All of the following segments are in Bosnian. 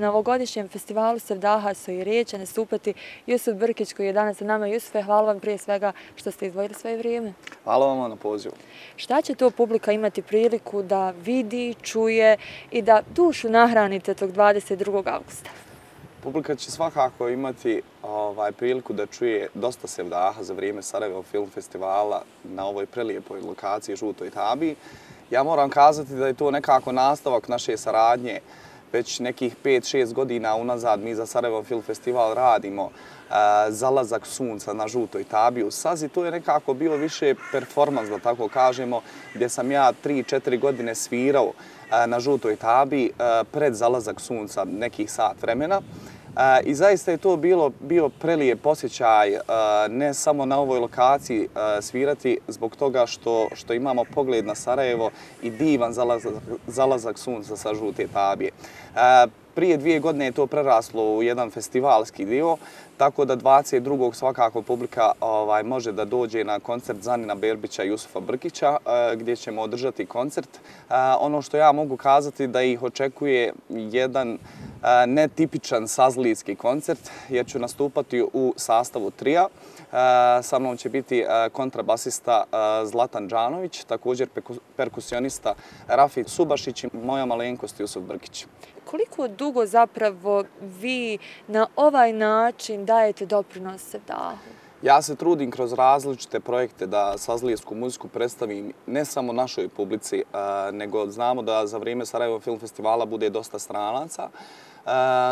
Na ovogodišnjem festivalu Sevdaha su i riječe nastupati Jusuf Brkić koji je danas sa nama. Jusufe, hvala vam prije svega što ste izdvojili svoje vrijeme. Hvala vam na pozivu. Šta će to publika imati priliku da vidi, čuje i da dušu nahranite tog 22. augusta? Publika će svakako imati ovaj, priliku da čuje dosta Sevdaha za vrijeme Sarajevo Film Festivala na ovoj prelijepoj lokaciji Žutoj Tabi. Ja moram kazati da je to nekako nastavak naše saradnje već nekih 5-6 godina unazad mi za Sarajevo Film Festival radimo zalazak sunca na žutoj tabi u Sazi. To je nekako bilo više performans, da tako kažemo, gdje sam ja 3-4 godine svirao na žutoj tabi pred zalazak sunca nekih sat vremena. I zaista je to bilo bio prelije posjećaj ne samo na ovoj lokaciji svirati zbog toga što što imamo pogled na Sarajevo i divan zalazak, zalazak sunca sa žute tabije. Prije dvije godine je to preraslo u jedan festivalski dio, tako da 22. svakako publika ovaj, može da dođe na koncert Zanina Berbića i Jusufa Brkića, eh, gdje ćemo održati koncert. Eh, ono što ja mogu kazati da ih očekuje jedan netipičan sazlijski koncert jer ću nastupati u sastavu trija. Sa mnom će biti kontrabasista Zlatan Đanović, također perkusionista Rafi Subašić i moja malenkost Jusuf Brkić. Koliko dugo zapravo vi na ovaj način dajete doprinos Sevdahu? Ja se trudim kroz različite projekte da sazlijsku muziku predstavim ne samo našoj publici, nego znamo da za vrijeme Sarajevo Film Festivala bude dosta stranaca.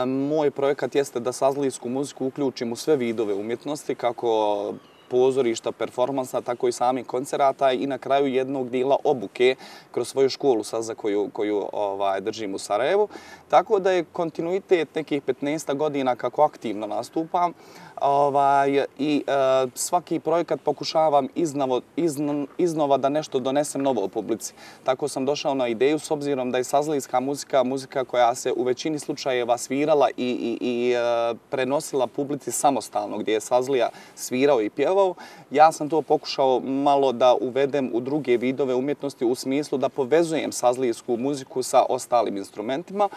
Moj projekat jeste da sazlijsku muziku uključim u sve vidove umjetnosti, kako pozorišta, performansa, tako i sami koncerata i na kraju jednog dila obuke kroz svoju školu saza koju, koju ovaj, držim u Sarajevu. Tako da je kontinuitet nekih 15 godina kako aktivno nastupam ovaj, i e, svaki projekat pokušavam iznavo, izn, iznova da nešto donesem novo u publici. Tako sam došao na ideju s obzirom da je sazlijska muzika muzika koja se u većini slučajeva svirala i, i, i e, prenosila publici samostalno gdje je sazlija svirao i pjevao. Ja sam to pokušao malo da uvedem u druge vidove umjetnosti u smislu da povezujem sazlijsku muziku sa ostalim instrumentima.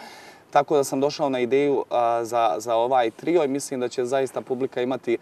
Tako da sam došao na ideju za, za ovaj trio i mislim da će zaista publika imati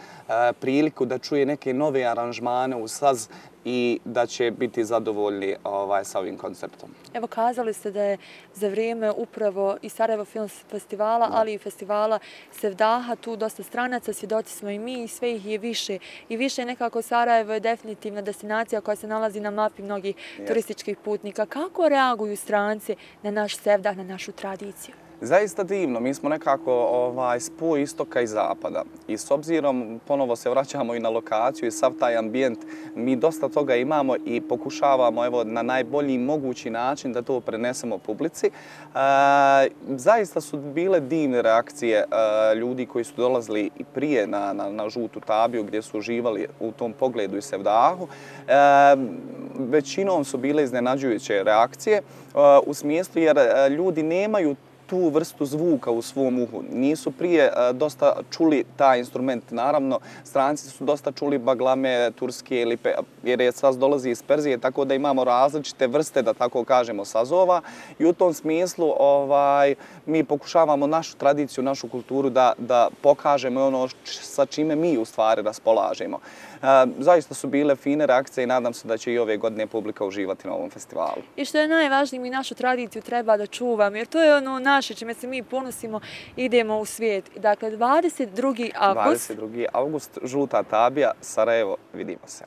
priliku da čuje neke nove aranžmane u saz i da će biti zadovoljni ovaj, sa ovim konceptom. Evo, kazali ste da je za vrijeme upravo i Sarajevo Film Festivala, ali i festivala Sevdaha, tu dosta stranaca, svjedoci smo i mi i sve ih je više. I više nekako Sarajevo je definitivna destinacija koja se nalazi na mapi mnogih turističkih putnika. Kako reaguju stranci na naš Sevdah, na našu tradiciju? Zaista divno, mi smo nekako ovaj, spoj istoka i zapada i s obzirom, ponovo se vraćamo i na lokaciju i sav taj ambijent, mi dosta toga imamo i pokušavamo evo, na najbolji mogući način da to prenesemo publici. E, zaista su bile divne reakcije e, ljudi koji su dolazili i prije na, na, na žutu tabiju gdje su uživali u tom pogledu i sevdahu. E, većinom su bile iznenađujuće reakcije e, u smislu jer e, ljudi nemaju tu vrstu zvuka u svom uhu. Nisu prije e, dosta čuli taj instrument. Naravno, stranci su dosta čuli baglame turske ili pe, jer je saz dolazi iz Perzije, tako da imamo različite vrste, da tako kažemo, sazova. I u tom smislu ovaj, mi pokušavamo našu tradiciju, našu kulturu da, da pokažemo ono sa čime mi u stvari raspolažemo. E, zaista su bile fine reakcije i nadam se da će i ove godine publika uživati na ovom festivalu. I što je najvažnije, mi našu tradiciju treba da čuvamo, jer to je ono naše čime se mi ponosimo, idemo u svijet. Dakle, 22. august. 22. august, žuta tabija, Sarajevo, vidimo se.